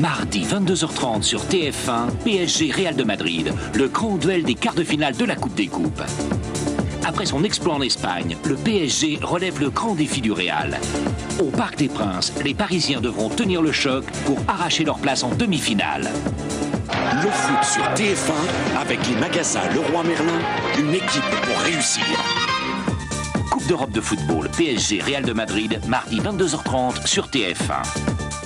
Mardi 22h30 sur TF1, PSG Real de Madrid, le grand duel des quarts de finale de la Coupe des Coupes. Après son exploit en Espagne, le PSG relève le grand défi du Real. Au Parc des Princes, les Parisiens devront tenir le choc pour arracher leur place en demi-finale. Le foot sur TF1 avec les magasins Leroy Merlin, une équipe pour réussir. Coupe d'Europe de football, PSG Real de Madrid, mardi 22h30 sur TF1.